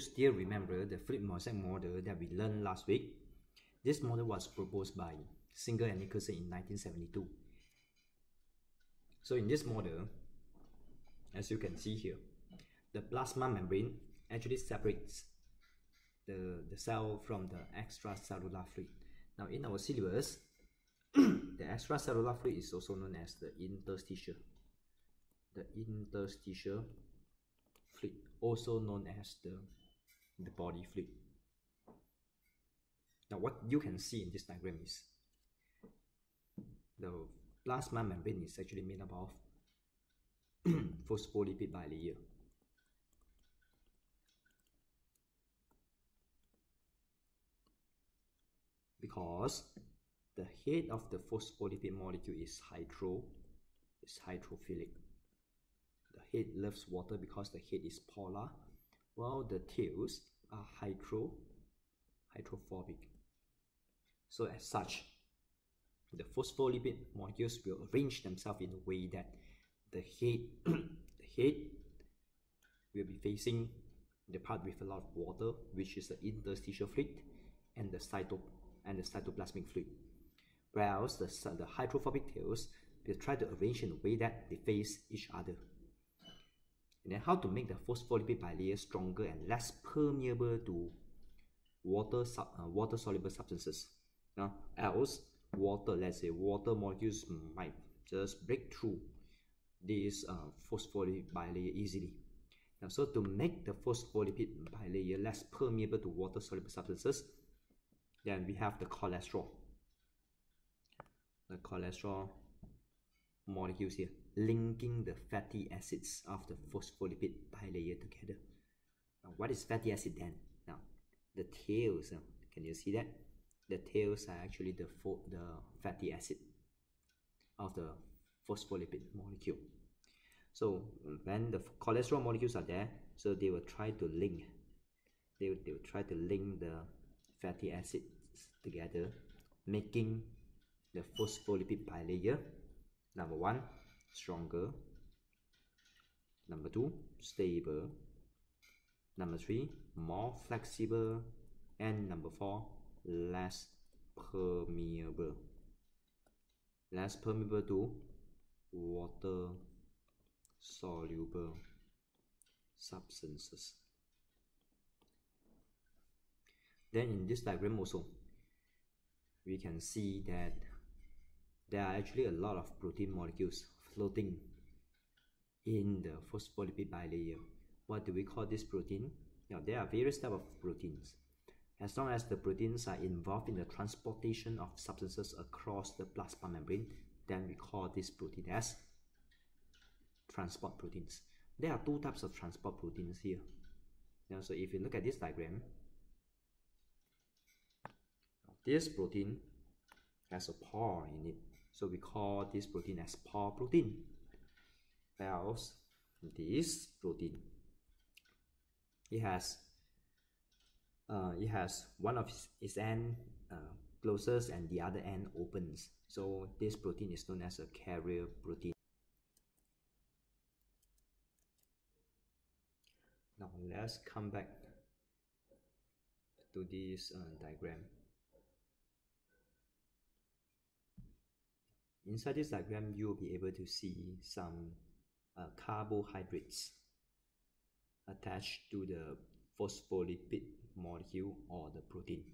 you still remember the fluid mosaic model that we learned last week? This model was proposed by Singer and Nicolson in 1972. So in this model, as you can see here, the plasma membrane actually separates the, the cell from the extracellular fluid. Now in our syllabus, the extracellular fluid is also known as the interstitial. The interstitial fluid, also known as the, the body fluid. Now what you can see in this diagram is the plasma membrane is actually made up of phospholipid bilayer. Because the head of the phospholipid molecule is hydro, is hydrophilic. The head loves water because the head is polar, while the tails are hydro, hydrophobic. So as such, the phospholipid molecules will arrange themselves in a way that the head, the head will be facing the part with a lot of water, which is the interstitial fluid, and the cyto and the cytoplasmic fluid. Whereas the, the hydrophobic tails will try to arrange in a way that they face each other. And then how to make the phospholipid bilayer stronger and less permeable to water, uh, water soluble substances. Now, else water, let's say water molecules might just break through this uh, phospholipid bilayer easily. Now, so to make the phospholipid bilayer less permeable to water soluble substances, then we have the cholesterol. The cholesterol molecules here linking the fatty acids of the phospholipid bilayer together. Now, what is fatty acid then? Now, the tails, uh, can you see that? the tails are actually the, the fatty acid of the phospholipid molecule. So when the cholesterol molecules are there, so they will try to link, they they will try to link the fatty acids together, making the phospholipid bilayer, number one, stronger, number two, stable, number three, more flexible, and number four, less permeable. Less permeable to water soluble substances. Then in this diagram also we can see that there are actually a lot of protein molecules floating in the phospholipid bilayer what do we call this protein now there are various types of proteins as long as the proteins are involved in the transportation of substances across the plasma membrane, then we call this protein as transport proteins. There are two types of transport proteins here. Now, so if you look at this diagram, this protein has a pore in it. So we call this protein as pore protein. Else, this protein, it has uh, it has one of its end uh, closes and the other end opens. So this protein is known as a carrier protein. Now let's come back to this uh, diagram. Inside this diagram, you'll be able to see some uh, carbohydrates attached to the phospholipid molecule or the protein.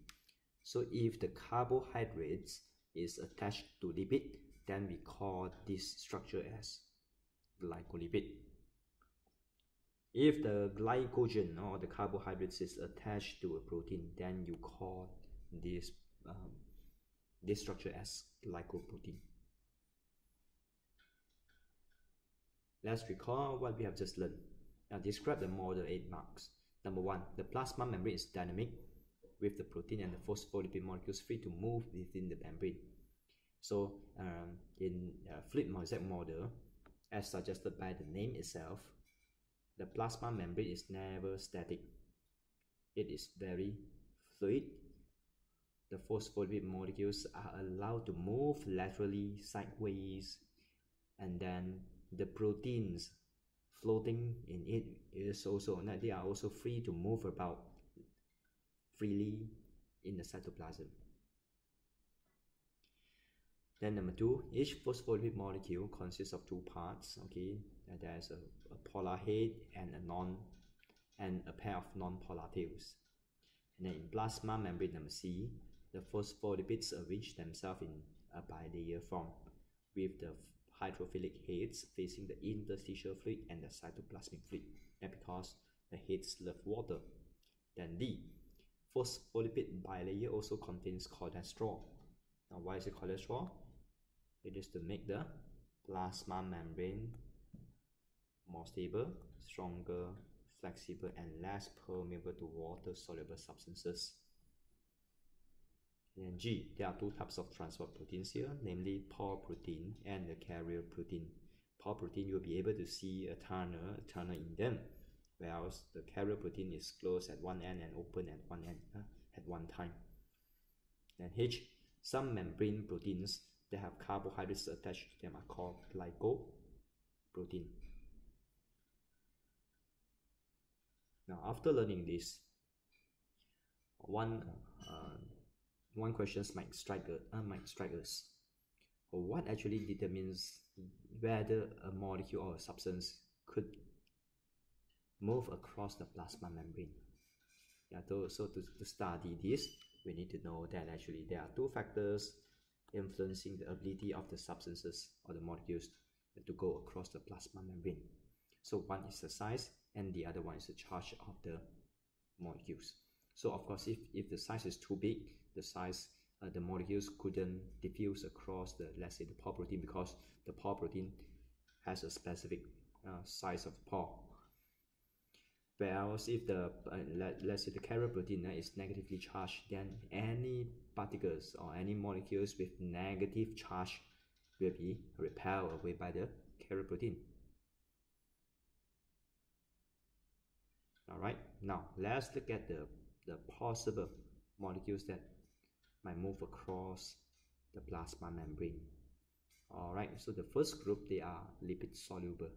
So if the carbohydrates is attached to lipid, then we call this structure as glycolipid. If the glycogen or the carbohydrates is attached to a protein, then you call this um, this structure as glycoprotein. Let's recall what we have just learned. Now describe the model 8 marks. Number one, the plasma membrane is dynamic with the protein and the phospholipid molecules free to move within the membrane. So um, in a fluid mosaic model, as suggested by the name itself, the plasma membrane is never static. It is very fluid. The phospholipid molecules are allowed to move laterally, sideways, and then the proteins floating in it is also they are also free to move about freely in the cytoplasm. Then number two, each phospholipid molecule consists of two parts. Okay, and there's a, a polar head and a non and a pair of non-polar tails. And then in plasma membrane number C, the phospholipids arrange themselves in a bilayer form with the hydrophilic heads facing the interstitial fluid and the cytoplasmic fluid. And because the heads love water. Then D, phospholipid bilayer also contains cholesterol. Now why is it cholesterol? It is to make the plasma membrane more stable, stronger, flexible, and less permeable to water-soluble substances. And G, there are two types of transport proteins here, namely pore protein and the carrier protein. Pore protein, you'll be able to see a tunnel, a tunnel in them, whereas the carrier protein is closed at one end and open at one end uh, at one time. And H, some membrane proteins that have carbohydrates attached to them are called glycoprotein. Now, after learning this, one uh, one question might strike uh, might strike us. What actually determines whether a molecule or a substance could move across the plasma membrane? Yeah, to, so to, to study this, we need to know that actually there are two factors influencing the ability of the substances or the molecules to go across the plasma membrane. So one is the size and the other one is the charge of the molecules. So of course, if, if the size is too big, the size, uh, the molecules couldn't diffuse across the, let's say the pore protein because the pore protein has a specific uh, size of pore. Whereas if the, uh, let, let's say the carrier protein uh, is negatively charged, then any particles or any molecules with negative charge will be repelled away by the carrier protein. all right now let's look at the the possible molecules that might move across the plasma membrane. All right so the first group they are lipid soluble.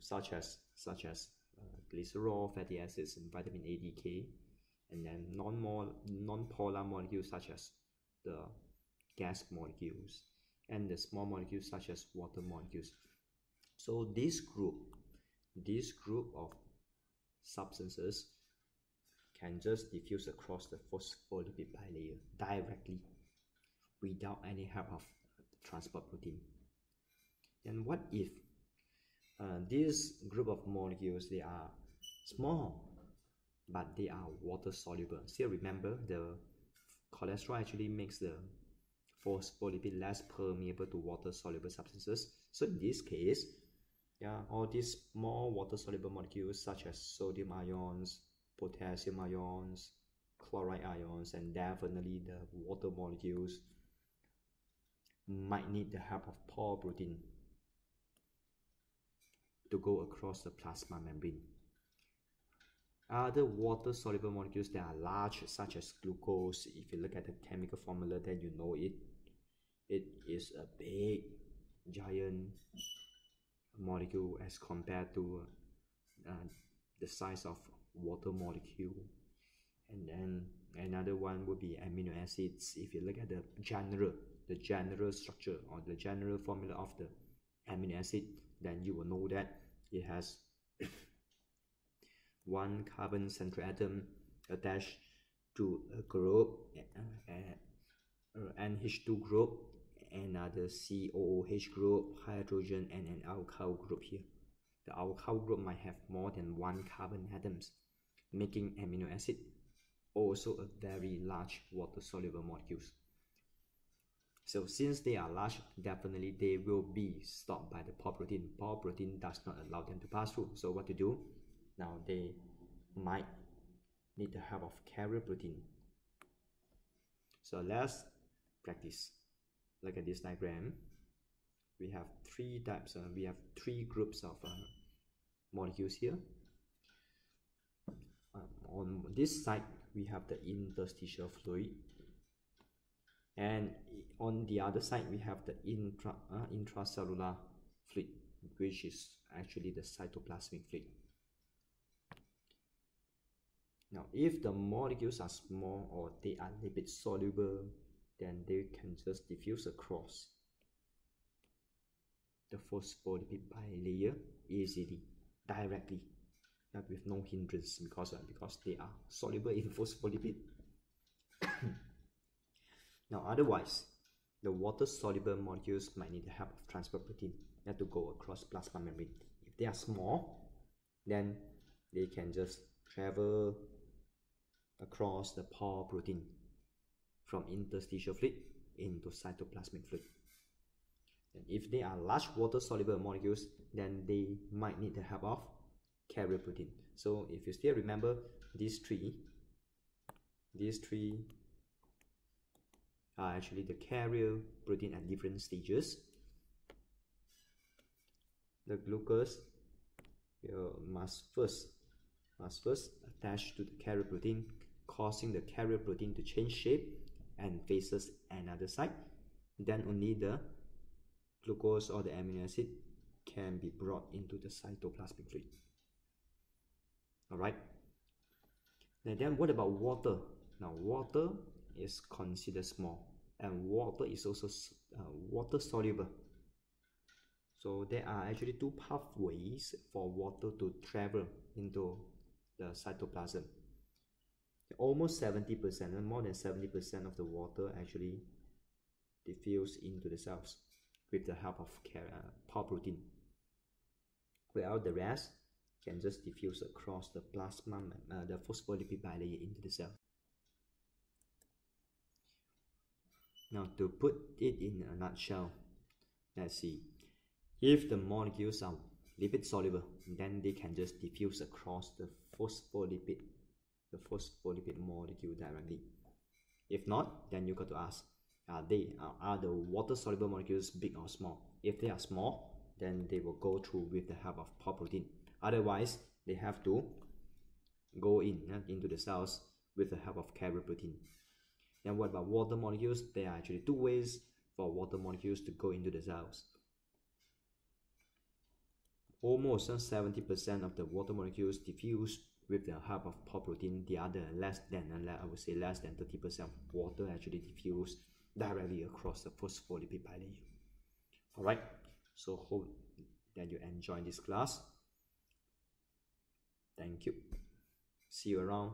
Such as such as uh, glycerol fatty acids and vitamin A D K. And then non non-polar molecules such as the gas molecules and the small molecules such as water molecules. So this group this group of substances can just diffuse across the phospholipid bilayer directly without any help of transport protein. And what if uh, this group of molecules they are small but they are water soluble? Still remember the cholesterol actually makes the phospholipid less permeable to water soluble substances. So in this case, yeah all these small water soluble molecules such as sodium ions potassium ions chloride ions and definitely the water molecules might need the help of pore protein to go across the plasma membrane. Other water soluble molecules that are large such as glucose if you look at the chemical formula then you know it. It is a big giant molecule as compared to uh, the size of water molecule and then another one would be amino acids if you look at the general the general structure or the general formula of the amino acid then you will know that it has one carbon central atom attached to a group uh, uh, NH2 group and another COOH group, hydrogen, and an alkyl group here. The alkyl group might have more than one carbon atoms, making amino acid also a very large water-soluble molecules. So since they are large, definitely they will be stopped by the pore protein. Pore protein does not allow them to pass through. So what to do? Now they might need the help of carrier protein. So let's practice look at this diagram we have three types uh, we have three groups of uh, molecules here. Um, on this side we have the interstitial fluid. And on the other side we have the intra uh, intracellular fluid which is actually the cytoplasmic fluid. Now, if the molecules are small or they are lipid soluble, then they can just diffuse across the phospholipid bilayer easily, directly, with no hindrance because, uh, because they are soluble in phospholipid. now, otherwise, the water-soluble molecules might need the help of transport protein that to go across plasma membrane. If they are small, then they can just travel across the pore protein from interstitial fluid into cytoplasmic fluid. If they are large water-soluble molecules, then they might need the help of carrier protein. So if you still remember these three, these three are actually the carrier protein at different stages. The glucose must first must first attach to the carrier protein, causing the carrier protein to change shape and faces another side. Then only the glucose or the amino acid can be brought into the cytoplasmic fluid. Alright. And then what about water? Now water is considered small and water is also uh, water soluble. So there are actually two pathways for water to travel into the cytoplasm. Almost 70% and more than 70% of the water actually diffuse into the cells with the help of uh, pore protein. While the rest can just diffuse across the plasma, uh, the phospholipid bilayer into the cell. Now to put it in a nutshell, let's see. If the molecules are lipid soluble, then they can just diffuse across the phospholipid, the phospholipid molecule directly. If not, then you got to ask, are they are, are the water soluble molecules big or small? If they are small, then they will go through with the help of pore protein. Otherwise, they have to go in uh, into the cells with the help of carrier protein. Then what about water molecules? There are actually two ways for water molecules to go into the cells. Almost uh, 70% of the water molecules diffuse with the help of pore protein. The other less than, uh, I would say less than 30% of water actually diffuse directly across the first phospholipid bilayer. Alright, so hope that you enjoy this class. Thank you. See you around.